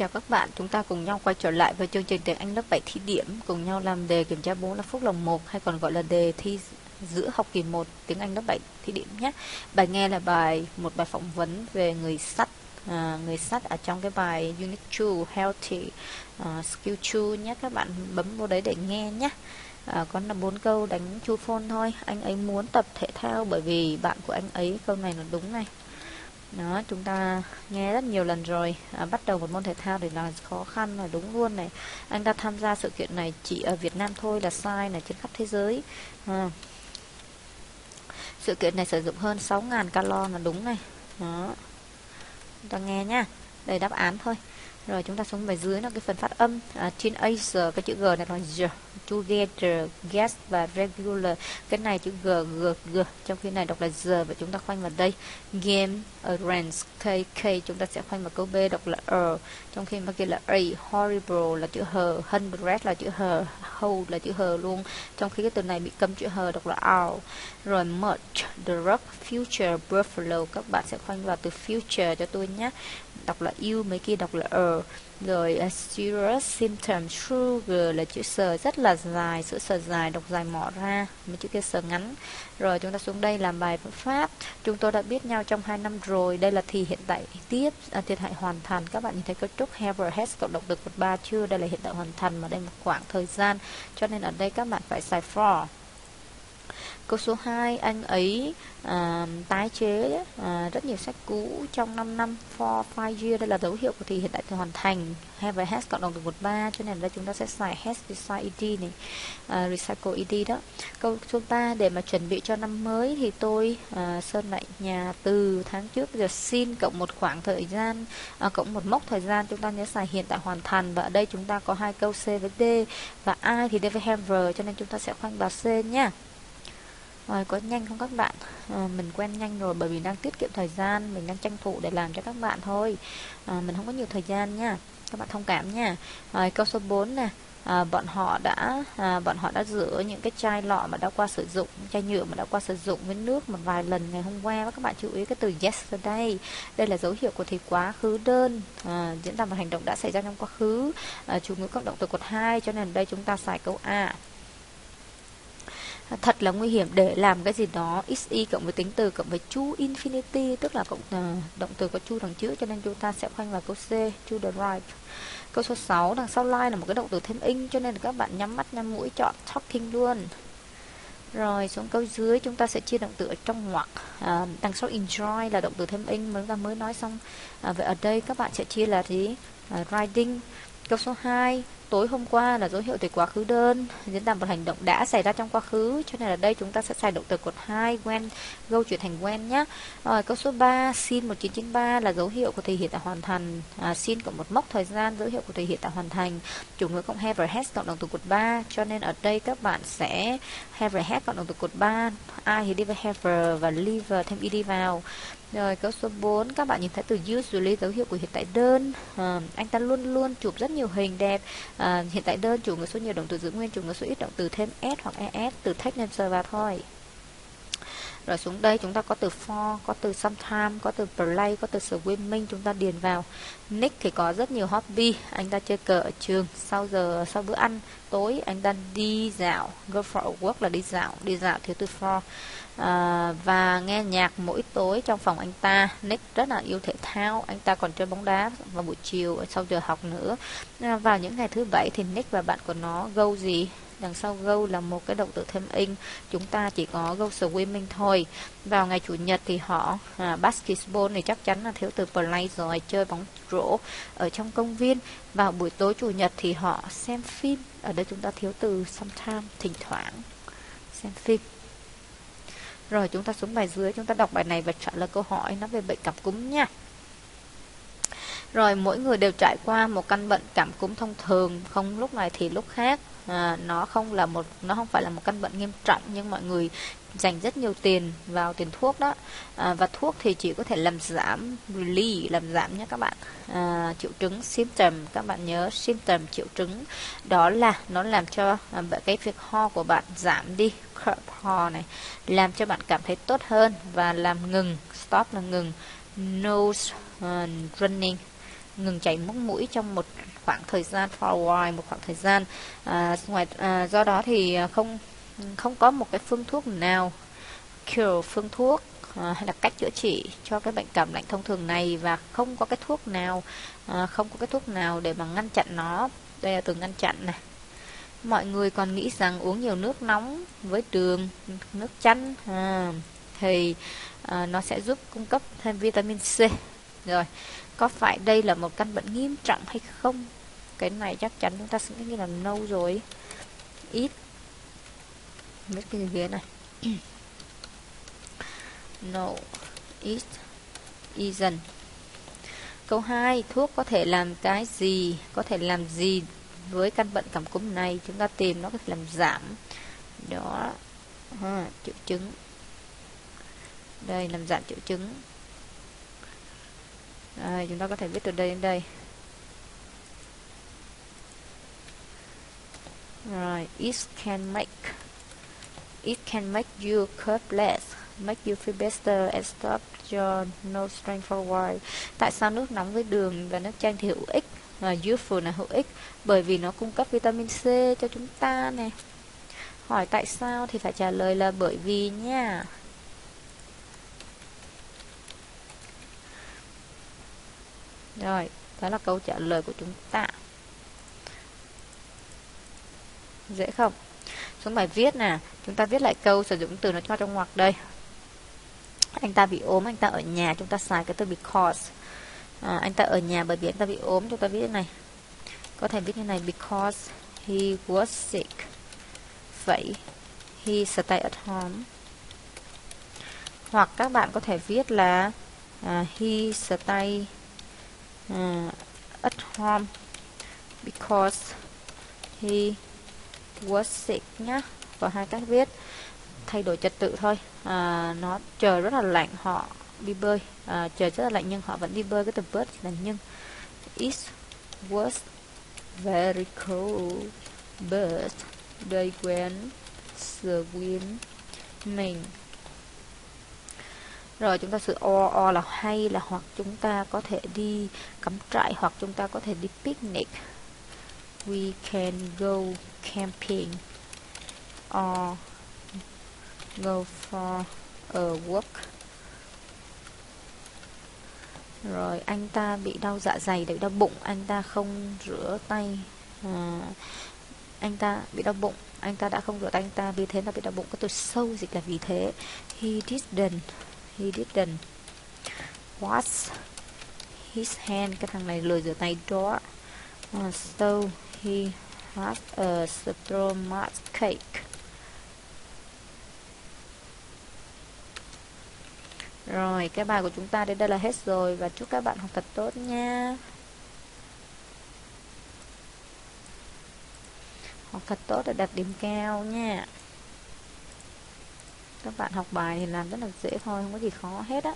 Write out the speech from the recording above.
chào các bạn, chúng ta cùng nhau quay trở lại với chương trình tiếng Anh lớp 7 thí điểm, cùng nhau làm đề kiểm tra 4 là phúc lòng 1 hay còn gọi là đề thi giữa học kỳ 1 tiếng Anh lớp 7 thí điểm nhé. Bài nghe là bài một bài phỏng vấn về người sắt à, người sắt ở trong cái bài Unit 2 Healthy uh, Skill 2 nhé các bạn bấm vô đấy để nghe nhé. À, còn là bốn câu đánh chu phone thôi. Anh ấy muốn tập thể thao bởi vì bạn của anh ấy câu này là đúng này đó chúng ta nghe rất nhiều lần rồi. À, bắt đầu một môn thể thao thì là khó khăn là đúng luôn này. Anh ta tham gia sự kiện này chỉ ở Việt Nam thôi là sai này trên khắp thế giới. À. sự kiện này sử dụng hơn 6.000 calo là đúng này. Đó. Chúng ta nghe nhá đây đáp án thôi. Rồi chúng ta xuống bài dưới là cái phần phát âm. À, teenager cái chữ g này là g together guest và regular. Cái này chữ g g g. Trong khi này đọc là giờ và chúng ta khoanh vào đây. Game arrange, k k, chúng ta sẽ khoanh vào câu b, đọc là r. Trong khi mà kia là a, horrible là chữ h, hundred là chữ h, hold là chữ h luôn. Trong khi cái từ này bị cấm chữ h, đọc là r. Rồi much the rock, future, buffalo. Các bạn sẽ khoanh vào từ future cho tôi nhé. Đọc là yêu mấy kia đọc là r rồi à, uh, serious symptom sugar là chữ sờ rất là dài chữ sờ dài đọc dài mỏ ra mấy chữ kia sờ ngắn. Rồi chúng ta xuống đây làm bài pháp. Chúng tôi đã biết nhau trong 2 năm rồi. Đây là thì hiện tại tiếp à, thiệt hại hoàn thành. Các bạn nhìn thấy cấu trúc have has cộng động từ một ba chưa? Đây là hiện tại hoàn thành mà đây một khoảng thời gian. Cho nên ở đây các bạn phải xài for. Câu số 2, anh ấy à, tái chế à, rất nhiều sách cũ trong 5 năm for 5 years. Đây là dấu hiệu của thì hiện tại thì hoàn thành. Have has cộng đồng từ 13 cho nên đây chúng ta sẽ xài has recycle id này. À, recycle id đó. Câu số 3, để mà chuẩn bị cho năm mới thì tôi à, sơn lại nhà từ tháng trước giờ xin cộng một khoảng thời gian à, cộng một mốc thời gian chúng ta nhớ xài hiện tại hoàn thành và ở đây chúng ta có hai câu C với D và I thì d với have cho nên chúng ta sẽ khoanh vào C nhá. Rồi có nhanh không các bạn? À, mình quen nhanh rồi bởi vì đang tiết kiệm thời gian, mình đang tranh thủ để làm cho các bạn thôi. À, mình không có nhiều thời gian nha. Các bạn thông cảm nha. Rồi câu số 4 nè. À, bọn họ đã à, bọn họ đã rửa những cái chai lọ mà đã qua sử dụng chai nhựa mà đã qua sử dụng với nước một vài lần ngày hôm qua và các bạn chú ý cái từ yesterday đây là dấu hiệu của thì quá khứ đơn à, diễn tả một hành động đã xảy ra trong quá khứ à, chủ ngữ cộng động từ cột 2 cho nên đây chúng ta xài câu a thật là nguy hiểm. Để làm cái gì đó xy cộng với tính từ cộng với chu infinity tức là cộng uh, động từ có chu đằng trước cho nên chúng ta sẽ khoanh vào câu C chu the right. Câu số 6 đằng sau line là một cái động từ thêm in cho nên các bạn nhắm mắt nhắm mũi chọn talking luôn. Rồi xuống câu dưới chúng ta sẽ chia động từ ở trong ngoặc. À, đằng sau enjoy là động từ thêm in mà chúng ta mới nói xong. À, vậy ở đây các bạn sẽ chia là gì? À, riding. Câu số 2 tối hôm qua là dấu hiệu từ quá khứ đơn. Diễn tả một hành động đã xảy ra trong quá khứ cho nên ở đây chúng ta sẽ xài động từ cột 2 when go chuyển thành when nhé rồi câu số 3 sin 1993 là dấu hiệu của thể hiện tại hoàn thành. À, sin cộng một mốc thời gian dấu hiệu của thể hiện tại hoàn thành. Chủ ngữ cộng have has cộng động từ cột 3 cho nên ở đây các bạn sẽ have has cộng động từ cột 3 ai thì đi với have và leave thêm ed vào. Rồi câu số 4 các bạn nhìn thấy từ usually dấu hiệu của hiện tại đơn. À, anh ta luôn luôn chụp rất nhiều hình đẹp à, hiện tại đơn chủ ngữ số nhiều động từ giữ nguyên chủ ngữ số ít động từ thêm s hoặc es từ thách nên server thôi rồi xuống đây chúng ta có từ for có từ sometime có từ play có từ swimming chúng ta điền vào. Nick thì có rất nhiều hobby. Anh ta chơi cờ ở trường. Sau giờ sau bữa ăn tối anh ta đi dạo. Go for a walk là đi dạo. Đi dạo thiếu từ for. À, và nghe nhạc mỗi tối trong phòng anh ta. Nick rất là yêu thể thao. Anh ta còn chơi bóng đá vào buổi chiều sau giờ học nữa. À, vào những ngày thứ bảy thì Nick và bạn của nó go gì? Đằng sau go là một cái động từ thêm in. Chúng ta chỉ có go swimming thôi. Vào ngày chủ nhật thì họ à, basketball thì chắc chắn là thiếu từ play rồi chơi bóng rổ ở trong công viên. Vào buổi tối chủ nhật thì họ xem phim. Ở đây chúng ta thiếu từ sometime thỉnh thoảng xem phim. Rồi chúng ta xuống bài dưới chúng ta đọc bài này và trả lời câu hỏi nó về bệnh cảm cúm nha. Rồi mỗi người đều trải qua một căn bệnh cảm cúm thông thường, không lúc này thì lúc khác. À, nó không là một nó không phải là một căn bệnh nghiêm trọng nhưng mọi người dành rất nhiều tiền vào tiền thuốc đó. À, và thuốc thì chỉ có thể làm giảm ly làm giảm nhé các bạn. À, triệu chứng symptom các bạn nhớ symptom triệu chứng. Đó là nó làm cho à, cái việc ho của bạn giảm đi ho này làm cho bạn cảm thấy tốt hơn và làm ngừng stop là ngừng nose uh, running ngừng chảy nước mũi trong một khoảng thời gian for a while một khoảng thời gian. À, ngoài à, do đó thì không không có một cái phương thuốc nào cure phương thuốc à, hay là cách chữa trị cho cái bệnh cảm lạnh thông thường này và không có cái thuốc nào à, không có cái thuốc nào để mà ngăn chặn nó. Đây là từ ngăn chặn này. Mọi người còn nghĩ rằng uống nhiều nước nóng với đường nước chanh à, thì à, nó sẽ giúp cung cấp thêm vitamin C rồi có phải đây là một căn bệnh nghiêm trọng hay không? Cái này chắc chắn chúng ta sẽ nghĩ là nâu rồi. Ít. Mấy cái ghế này. No it isn't câu 2 thuốc có thể làm cái gì? Có thể làm gì với căn bệnh cảm cúm này? Chúng ta tìm nó có thể làm giảm. Đó. Ha, triệu chứng. Đây làm giảm triệu chứng đây, chúng ta có thể viết từ đây đến đây. Rồi it can make it can make you curve less make you feel better and stop your no strength for why tại sao nước nóng với đường và nước chanh thì hữu ích? Và useful là hữu ích bởi vì nó cung cấp vitamin C cho chúng ta này hỏi tại sao thì phải trả lời là bởi vì nha. Rồi đó là câu trả lời của chúng ta. Dễ không? Xuống bài viết nè. Chúng ta viết lại câu sử dụng từ nó cho trong ngoặc đây. Anh ta bị ốm anh ta ở nhà chúng ta xài cái từ because. À, anh ta ở nhà bởi vì anh ta bị ốm chúng ta viết này. Có thể viết như này because he was sick. Vậy he stay at home. Hoặc các bạn có thể viết là uh, he stay Ờ, uh, at home because he was sick nhá. Và hai cách viết thay đổi trật tự thôi. À, nó trời rất là lạnh họ đi bơi. À, trời rất là lạnh nhưng họ vẫn đi bơi. Cái từ bớt là nhưng. It was very cold but they went swimming rồi chúng ta sử o o là hay là hoặc chúng ta có thể đi cắm trại hoặc chúng ta có thể đi picnic. We can go camping or go for a walk. Rồi anh ta bị đau dạ dày bị đau bụng anh ta không rửa tay. À, anh ta bị đau bụng anh ta đã không rửa tay anh ta vì thế là bị đau bụng. Có từ sâu dịch là vì thế. He didn't he didn't wash his hand cái thằng này lười rửa tay đó uh, so he had a stomach cake Rồi, cái bài của chúng ta đến đây là hết rồi và chúc các bạn học thật tốt nha. Học thật tốt để đạt điểm cao nha. Các bạn học bài thì làm rất là dễ thôi, không có gì khó hết á.